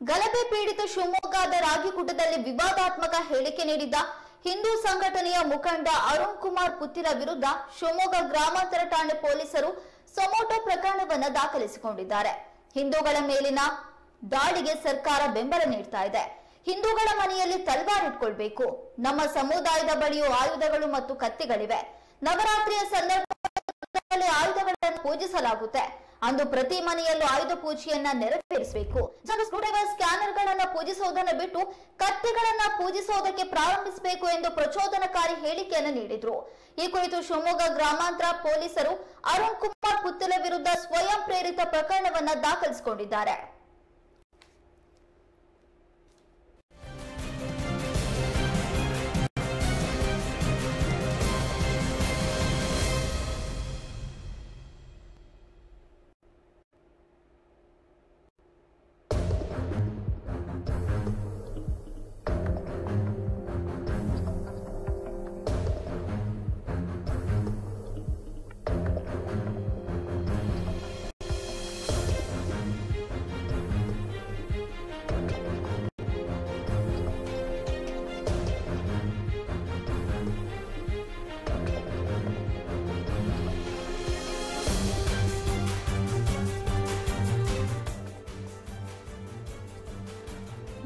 ಗಲಭೆ ಪೀಡಿತ ಶಿವಮೊಗ್ಗದ ರಾಗಿಗುಡ್ಡದಲ್ಲಿ ವಿವಾದಾತ್ಮಕ ಹೇಳಿಕೆ ನೀಡಿದ್ದ ಹಿಂದೂ ಸಂಘಟನೆಯ ಮುಖಂಡ ಅರುಣ್ ಕುಮಾರ್ ಪುತ್ತಿರ ವಿರುದ್ಧ ಶಿವಮೊಗ್ಗ ಗ್ರಾಮಾಂತರ ಠಾಣೆ ಪೊಲೀಸರು ಸೊಮೋಟೋ ಪ್ರಕರಣವನ್ನ ದಾಖಲಿಸಿಕೊಂಡಿದ್ದಾರೆ. ಹಿಂದೂಗಳ ಮೇಲಿನ ದಾಳಿಗೆ ಸರ್ಕಾರ ಬೆಂಬಲ ನೀಡ್ತಾ ಇದೆ. ಹಿಂದೂಗಳ ಮನೆಯಲ್ಲಿ ತಲ್ವಾರ್ ಇಟ್ಕೊಳ್ಬೇಕು. ನಮ್ಮ ಸಮುದಾಯದ ಬಳಿಯೂ ಆಯುಧಗಳು ಮತ್ತು ಕತ್ತಿಗಳಿವೆ. ನವರಾತ್ರಿಯ ಸಂದರ್ಭದಲ್ಲಿ ಆಯುಧಗಳನ್ನು ಪೂಜಿಸಲಾಗುತ್ತೆ. ಅಂದು ಪ್ರತಿ ಮನೆಯಲ್ಲೂ ಆಯುಧ ಪೂಜೆಯನ್ನ ನೆರವೇರಿಸಬೇಕು. ಜನ ಸ್ಕ್ರೂಡ್ರೈವರ್ ಸ್ಕ್ಯಾನರ್ಗಳನ್ನ ಪೂಜಿಸುವುದನ್ನು ಬಿಟ್ಟು ಕತ್ತೆಗಳನ್ನ ಪೂಜಿಸುವುದಕ್ಕೆ ಪ್ರಾರಂಭಿಸಬೇಕು ಎಂದು ಪ್ರಚೋದನಕಾರಿ ಹೇಳಿಕೆಯನ್ನು ನೀಡಿದ್ರು. ಈ ಕುರಿತು ಶಿವಮೊಗ್ಗ ಗ್ರಾಮಾಂತರ ಪೊಲೀಸರು ಅರುಣ್ ಕುಮಾರ್ ಪುತ್ತಲ ವಿರುದ್ಧ ಸ್ವಯಂ ಪ್ರೇರಿತ ಪ್ರಕರಣವನ್ನ ದಾಖಲಿಸಿಕೊಂಡಿದ್ದಾರೆ.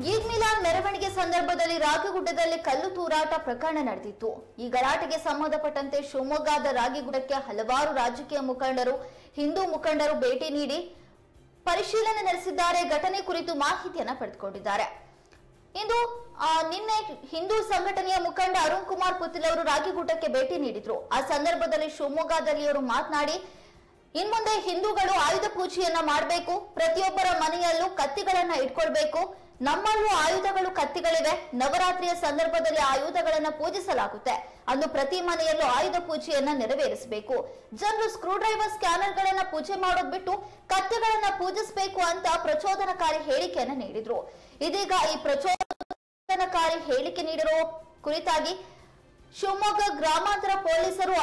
ಈದ್ ಮೆರವಣಿಗೆ ಸಂದರ್ಭದಲ್ಲಿ ರಾಗಿಗುಡ್ಡದಲ್ಲಿ ಕಲ್ಲು ತೂರಾಟ ಪ್ರಕರಣ ನಡೆದಿತ್ತು. ಈ ಗಲಾಟೆಗೆ ಸಂಬಂಧಪಟ್ಟಂತೆ ಶಿವಮೊಗ್ಗದ ರಾಗಿಗುಡಕ್ಕೆ ಹಲವಾರು ರಾಜಕೀಯ ಮುಖಂಡರು, ಹಿಂದೂ ಮುಖಂಡರು ಭೇಟಿ ನೀಡಿ ಪರಿಶೀಲನೆ ನಡೆಸಿದ್ದಾರೆ. ಘಟನೆ ಕುರಿತು ಮಾಹಿತಿಯನ್ನು ಪಡೆದುಕೊಂಡಿದ್ದಾರೆ. ಇಂದು ನಿನ್ನೆ ಹಿಂದೂ ಸಂಘಟನೆಯ ಮುಖಂಡ ಅರುಣ್ ಕುಮಾರ್ ಪುತಿಲ್ ಅವರು ರಾಗಿಗುಡ್ಡಕ್ಕೆ ಭೇಟಿ ನೀಡಿದ್ರು. ಆ ಸಂದರ್ಭದಲ್ಲಿ ಶಿವಮೊಗ್ಗದಲ್ಲಿ ಅವರು ಮಾತನಾಡಿ ಇನ್ಮುಂದೆ ಹಿಂದೂಗಳು ಆಯುಧ ಪೂಜೆಯನ್ನ ಮಾಡಬೇಕು. ಪ್ರತಿಯೊಬ್ಬರ ಮನೆಯಲ್ಲೂ ಕತ್ತಿಗಳನ್ನ ಇಟ್ಕೊಳ್ಬೇಕು. ನಮ್ಮಲ್ಲೂ ಆಯುಧಗಳು ಕತ್ತಿಗಳಿವೆ. ನವರಾತ್ರಿಯ ಸಂದರ್ಭದಲ್ಲಿ ಆಯುಧಗಳನ್ನ ಪೂಜಿಸಲಾಗುತ್ತೆ. ಅಂದು ಪ್ರತಿ ಮನೆಯಲ್ಲೂ ಆಯುಧ ಪೂಜೆಯನ್ನ ನೆರವೇರಿಸಬೇಕು. ಜನರು ಸ್ಕ್ರೂ ಡ್ರೈವರ್ ಸ್ಕ್ಯಾನರ್ ಗಳನ್ನ ಪೂಜೆ ಮಾಡೋದ್ ಬಿಟ್ಟು ಕತ್ತಿಗಳನ್ನ ಪೂಜಿಸಬೇಕು ಅಂತ ಪ್ರಚೋದನಕಾರಿ ಹೇಳಿಕೆಯನ್ನ ನೀಡಿದ್ರು. ಇದೀಗ ಈ ಪ್ರಚೋದನಕಾರಿ ಹೇಳಿಕೆ ನೀಡಿರೋ ಕುರಿತಾಗಿ ಶಿವಮೊಗ್ಗ ಗ್ರಾಮಾಂತರ ಪೊಲೀಸರು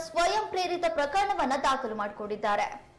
ಸ್ವಯಂ ಪ್ರೇರಿತ ಪ್ರಕರಣವನ್ನ ದಾಖಲು ಮಾಡಿಕೊಂಡಿದ್ದಾರೆ.